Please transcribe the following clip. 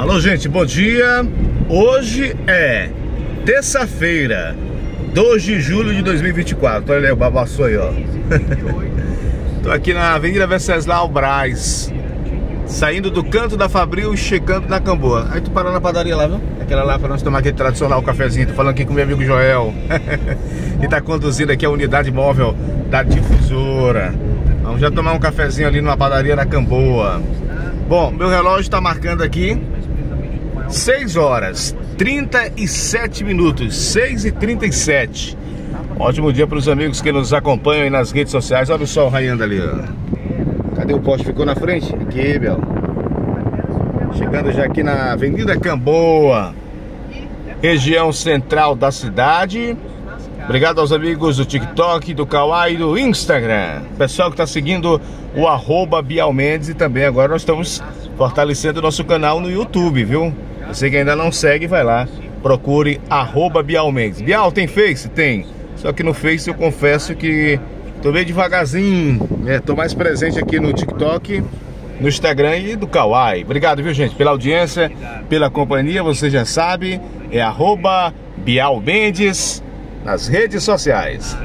Alô, gente, bom dia. Hoje é terça-feira, 2 de julho de 2024. Olha aí o babaço aí, ó. Tô aqui na Avenida Venceslau Braz, saindo do canto da Fabril e chegando na Camboa. Aí tu parou na padaria lá, viu? Aquela lá para nós tomar aquele tradicional cafezinho. Tô falando aqui com meu amigo Joel. e tá conduzindo aqui a unidade móvel da difusora. Vamos já tomar um cafezinho ali numa padaria na Camboa. Bom, meu relógio está marcando aqui 6 horas 37 minutos, 6 e 37 Ótimo dia para os amigos que nos acompanham aí nas redes sociais. Olha o sol raiando ali, ó. Cadê o poste? Ficou na frente? Aqui, meu. Chegando já aqui na Avenida Camboa, região central da cidade. Obrigado aos amigos do TikTok, do Kawaii do Instagram. Pessoal que está seguindo o arroba Bial Mendes e também agora nós estamos fortalecendo o nosso canal no YouTube, viu? Você que ainda não segue, vai lá, procure arroba Bial Mendes. Bial, tem Face? Tem. Só que no Face eu confesso que tô bem devagarzinho, né? Tô mais presente aqui no TikTok, no Instagram e do Kawaii. Obrigado, viu, gente, pela audiência, pela companhia, você já sabe, é arroba Bial Mendes nas redes sociais.